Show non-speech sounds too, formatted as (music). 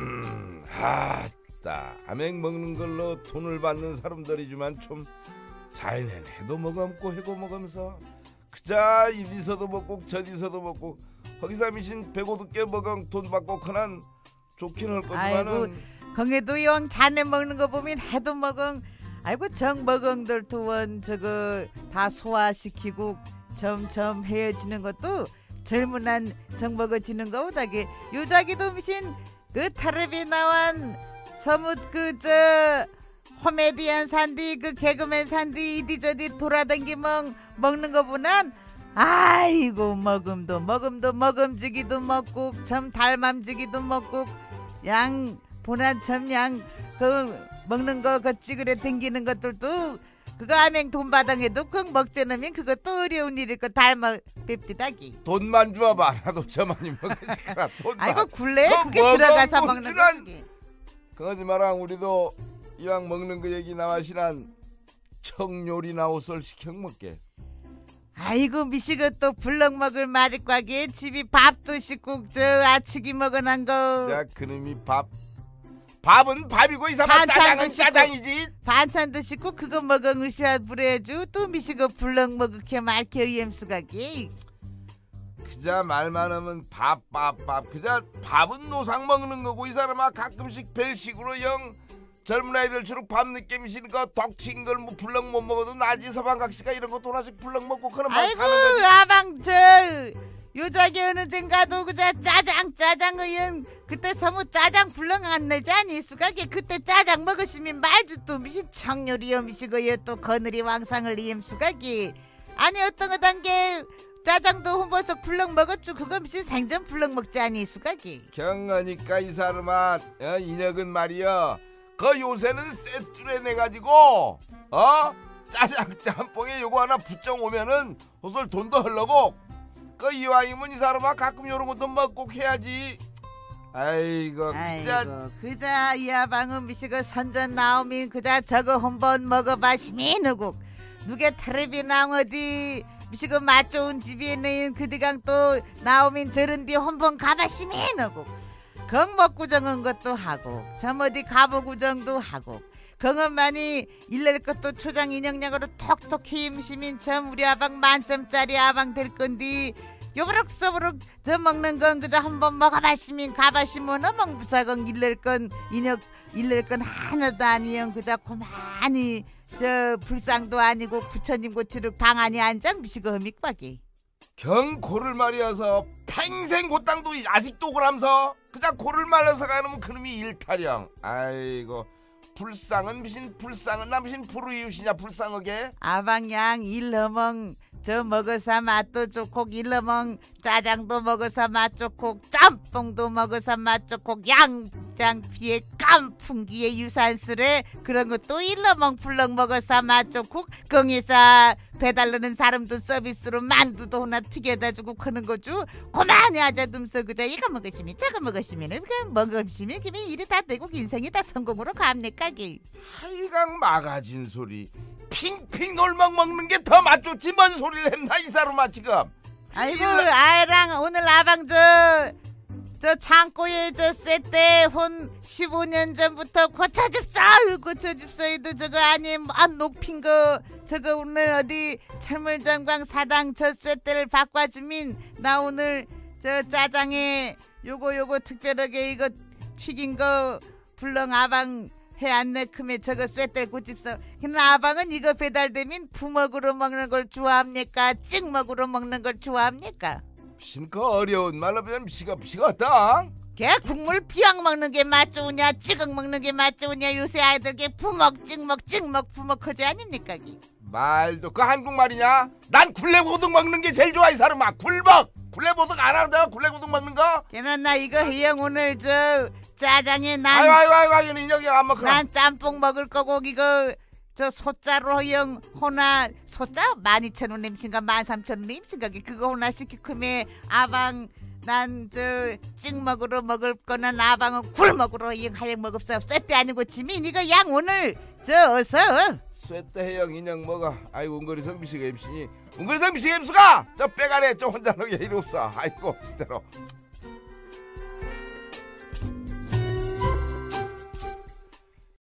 음, 하따 암행 먹는 걸로 돈을 받는 사람들이지만 좀 자연엔 해도 먹음고 해고 먹으면서. 그자 이리서도 먹고 저리서도 먹고 거기서 미신 배고득게 먹음 돈 받고 그난 좋긴 할 거지만은 건해도 영 자네 먹는 거 보면 해도 먹응 아이고 정먹응들 투원 저거 다 소화시키고 점점 헤어지는 것도 젊은 한 정먹어지는 거보다게 요자기도 미신 그 타르비 나완 서뭇 그저 코미디언 산디 그 개그맨 산디 이디저디 돌아다니면 먹는 거보단 아이고 먹음도 먹음도 먹음지기도 먹고 참 달맘지기도 먹고 양 보난 참양 그 먹는 거 그 찌그레 댕기는 것들도 그거 암행 돈바당해도 그 먹자놓으면 그것도 어려운 일일 거 닮아 뵙디다기. 돈만 주어봐. 나도 저만이 먹으니까 (laughs) 돈만. 아이고 굴레? 그 그게 들어가서 못 먹는 거지. 마라. 우리도 이왕 먹는 거 얘기 나와시란 청요리나 옷을 시켜 먹게. 아이고 미식은 또 불럭 먹을 말이과게 집이 밥도 씻고 저 아치기 먹어난 거. 자 그놈이 밥 밥은 밥이고 이 사람 짜장은 씻고. 짜장이지. 반찬도 씻고 그거 먹어 의시야 부려주 또 미식은 불럭 먹을게 말게 의엠수가게 그자 말만 하면 밥 밥 밥. 그자 밥은 노상 먹는 거고 이 사람아 가끔씩 별식으로 영 젊은 아이들 주로 미신 거 덕친 걸뭐 불렁 못 먹어도 나지 서방각시가 이런 거 하나씩 불렁 먹고 그런 맛 아이고 사는 거지. 아방 저 요자기 어느 젠가도 그자 짜장 짜장 의연 그때 서무 짜장 불렁 안 내지 아니? 수가게 그때 짜장 먹으시면 또 미신 청요리 염시고요 또 거느리 왕상을 이엠 수가게 아니 어떤 거 단계 짜장도 홍보석 불렁 먹었죠? 그거 미신 생전 불렁 먹지 아니 수가게 경하니까 이 사람아? 어, 인혁은 말이여 그 요새는 세트레 내 가지고 어? 짜장 짬뽕에 요거 하나 붙여 오면은 호설 돈도 흘러고 그 이왕이면 이 사람아 가끔 요런 것도 먹고 해야지. 아이고 진짜 아이고 그자 이하방은 미식을 선전 나오면 그자 저거 한번 먹어봐 시민우국. 누게 테레비 나오디 미식은 맛 좋은 집에 있는 그디강 또 나오면 저런 디 한번 가봐 시민우국. 경먹구정은 것도 하고 점 어디 가보구정도 하고 경험만이 일낼 것도 초장 인형량으로 톡톡 힘시민 참 우리 아방 만점짜리 아방 될 건디. 요버럭 서버럭 저 먹는 건 그저 한번 먹어봤으면 가봤으면 어멍 부사건 일낼 건 인혁 일낼 건 하나도 아니영 그저 고만히 저 불상도 아니고 부처님 고치를 방안에 앉아 미시고 흠익박이. 경고를 말이어서 평생 고땅도 아직도 그람서 그자 고를 말려서 가는 그놈이 일타령 아이고 불쌍은 미신 불쌍은 남신 불우이웃이냐 불쌍하게? 아방양 일러멍. 저 먹어서 맛도 좋고 일러멍. 짜장도 먹어서 맛 좋고 짬뽕도 먹어서 맛 좋고 양 장 피에 깐풍기에 유산슬에 그런 것도 일러멍 불렁 먹어서 맛 좋고 거기서 배달르는 사람도 서비스로 만두도 하나 튀겨다 주고 그런 거죠 고만히 아자듬서 그저. 이거 먹으시면 저거 먹으시면은 그 먹으시면 그면 일이 다 되고 인생이 다 성공으로 갑니까기 하이강 막아진 소리. 핑핑 놀먹 먹는 게 더 맛 좋지 뭔 소리를 했나 이 사람아 지금? 아이고 아이랑 오늘 아방 저, 저 창고에 저 쇠때 혼 15년 전부터 고쳐줍사! 고쳐줍사에도 저거 아님 안 높인 거. 저거 오늘 어디 철물전광 사당 저 쇠때를 바꿔주민. 나 오늘 저 짜장에 요거 요거 특별하게 이거 튀긴 거 불렁 아방 해 안내 크에 저거 쇠때 고집서 그냥 아방은 이거 배달되면 부먹으로 먹는 걸 좋아합니까? 찍먹으로 먹는 걸 좋아합니까 신그 어려운 말로 하면 시가 시가다. 걔 국물 비앙 먹는 게 맛 좋으냐 찌걱 먹는 게 맛 좋으냐 요새 아이들 게 부먹 찍먹 찍먹 부먹 허지 아닙니까 기? 말도 그 한국말이냐? 난 굴레고등 먹는 게 제일 좋아 이 사람아. 굴먹! 굴레고등 알아 내가 굴레고등 먹는 거? 걔는 나 이거 해영 오늘 저 짜장에 난, 아이고 아이고 아이고 인혁이 안 먹거라 난 짬뽕 먹을 거고 이거 저 소자로 허영 호나 소자 만 이천 원 냄친가 만 삼천 원 냄친가 그거 하나 시키크면 아방 난 저 찍먹으로 먹을 거는 아방은 굴먹으로 이 하영 먹읍사. 쇠때 아니고 지민 이거 양 오늘 저 어서. 쇠때 해영 인형 먹어. 아이고 웅거리성 미식 MC니 웅거리성 미식 MC가! 저 빼가래. 저 혼자 너게 일 없어 아이고 진짜로